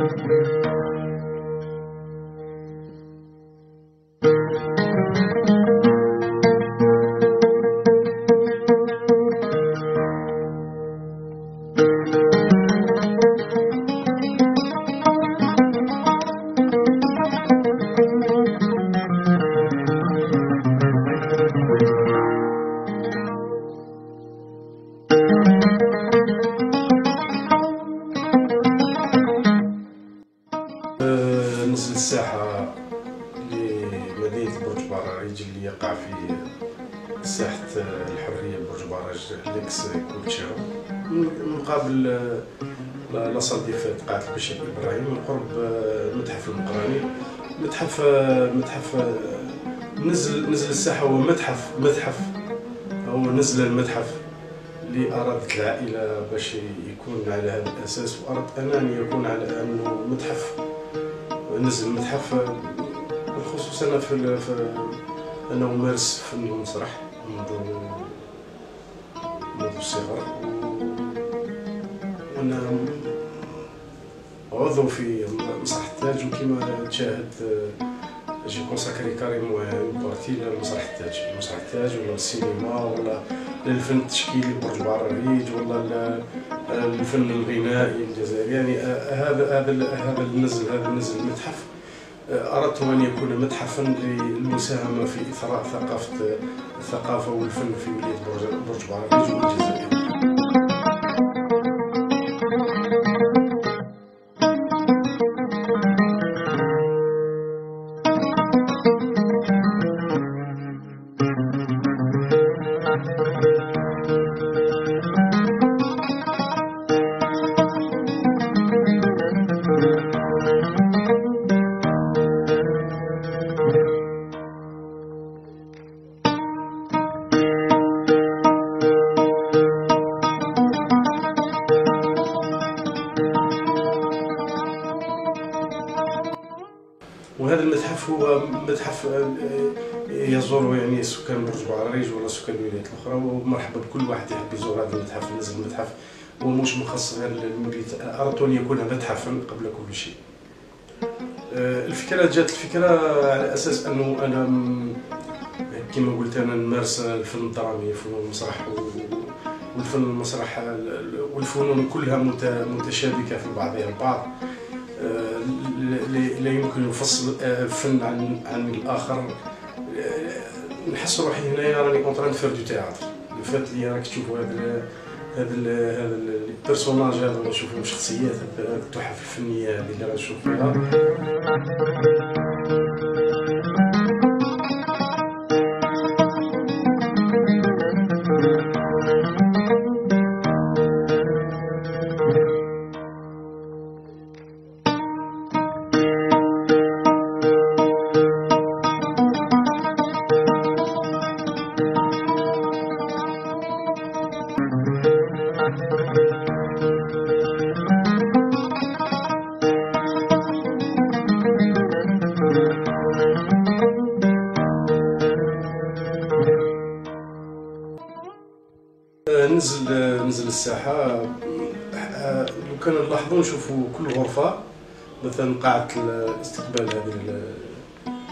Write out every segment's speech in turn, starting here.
نزل ليكس كوتشا مقابل لاصال دي فات قاعة البشير إبراهيم من قرب متحف المقراني. متحف متحف نزل نزل الساحة هو متحف متحف. هو نزل المتحف اللي أرادت العائلة باش يكون على هذا الأساس وأردت أنا أن يكون على أنه متحف. نزل المتحف بالخصوص أنا في, أنا أمارس فن المسرح منذ منذ الصغر وأنا عضو في مسرح التاج وكما تشاهد j'ai consacré carrément partie لمسرح التاج. مسرح التاج ولا السينما ولا الفن التشكيلي برج بعراريج ولا الفن الغنائي الجزائري. يعني هذا هذا هذا النزل هذا النزل المتحف. أردت أن يكون متحفا للمساهمة في إثراء ثقافه الثقافه والفن في ولاية برج بعراريج والجزائر المتحف هو متحف يزور يعني سكان برج بعريج ولا سكان الولايات الأخرى. ومرحبا بكل واحد يحب يزور هذا المتحف نزل المتحف. هو مش مخصص غير للمريد أردت أن يكون متحفا قبل كل شيء. الفكرة جات الفكرة على أساس أنه أنا كما قلت أنا نمارس الفن الدرامي فنون المسرح والفن المسرح والفنون كلها متشابكة في بعضها البعض. لا يمكن يفصل الفن عن عن الآخر. نحس روحي هنايا راني en faire du théâtre لو فات اللي راك تشوفوا هذا هذا هذا ال personnage هذا نشوفوا شخصيات التحف الفنية اللي راك تشوف فيها. نزل نزل الساحة. لو كان نلاحظوا نشوفوا كل غرفة مثلا قاعة الاستقبال هذه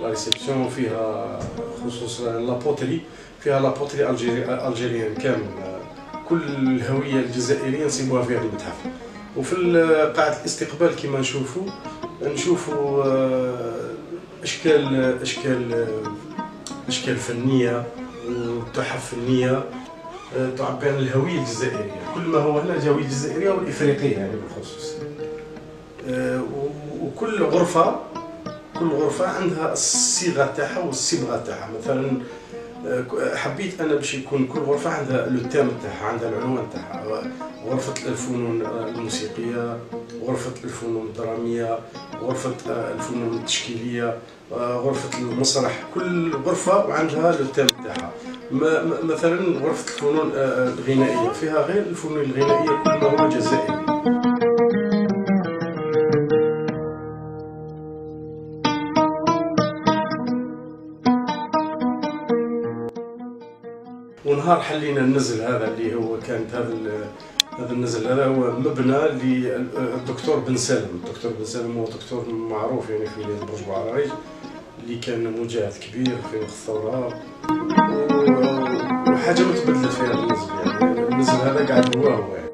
la réception فيها خصوصا la poterie فيها la poterie algérienne كامل. كل الهوية الجزائرية نصيبوها في هذا المتحف وفي قاعة الاستقبال كما نشوفوا نشوفوا أشكال أشكال أشكال فنية وتحف فنيه تعبر عن الهوية الجزائرية. كل ما هو هنا الهويه الجزائرية والإفريقية يعني بالخصوص. وكل غرفه كل غرفة عندها الصيغة تاعها والصبغة تاعها. مثلا حبيت أنا باش يكون كل غرفة عندها لو تيم تاعها عندها العنوان تاعها. غرفة الفنون الموسيقية غرفة الفنون الدرامية غرفة الفنون التشكيلية غرفة المسرح. كل غرفة وعندها لو تيم تاعها. مثلا غرفة الفنون الغنائية. فيها غير الفنون الغنائية كل ما هو جزائري. ونهار حلينا النزل هذا اللي هو كانت هذا هذا النزل هذا هو مبنى للدكتور بن سالم. الدكتور بن سالم هو دكتور معروف يعني في ولايه برج بعراريج اللي كان مجاهد كبير في الثورة. وحاجه ما تبدلت في هذا النزل يعني النزل هذا قاعد هو هو يعني.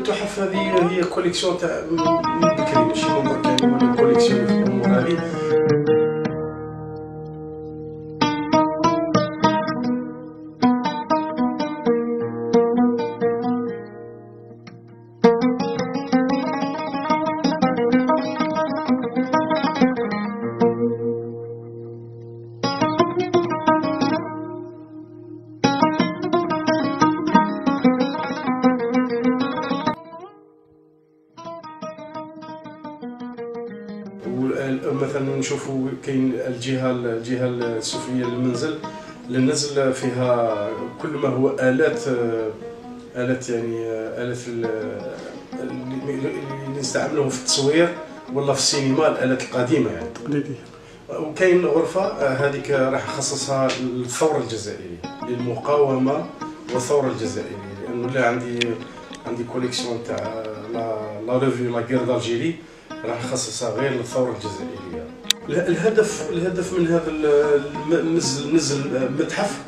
التحف هذه هي collection تاع من بكري ماشي من يعني ولا collection في الأمور هذه نشوفوا كاين الجهة الجهة السفلية للمنزل للنزل فيها كل ما هو آلات آلات يعني آلات اللي نستعملهم في التصوير ولا في السينما الآلات القديمة يعني. تقليدية. وكاين غرفة هذيك راح خصصها للثورة الجزائرية للمقاومة والثورة الجزائرية لأنه لا عندي عندي كوليكسيون تاع لا ريفيو لا غير دالجيري راح نخصصها غير للثورة الجزائرية. الهدف الهدف من هذا النزل نزل متحف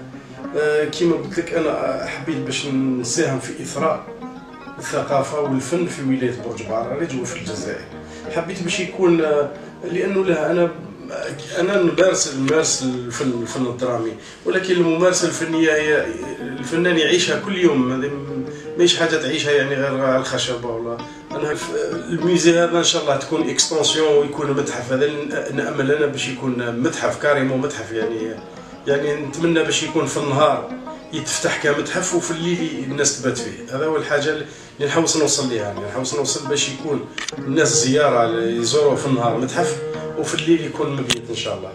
آه، كما قلت لك أنا حبيت باش نساهم في إثراء الثقافة والفن في ولاية برج بعراريج وفي الجزائر. حبيت باش يكون آه، لأنه له أنا أنا نمارس نمارس الفن الفن الدرامي. ولكن الممارسة الفنية هي الفنان يعيشها كل يوم ماهيش حاجة تعيشها يعني غير على الخشبه ولا أنا الميزي هذا ان شاء الله تكون extension ويكون متحف. هذا نأمل أنا باش يكون متحف carrément متحف يعني يعني نتمنى باش يكون في النهار يتفتح كمتحف وفي الليل الناس تبات فيه. هذا هو الحاجة اللي نحوس نوصل ليها. يعني نحوس نوصل باش يكون الناس زيارة يزوروا في النهار متحف وفي الليل يكون مبيت إن شاء الله.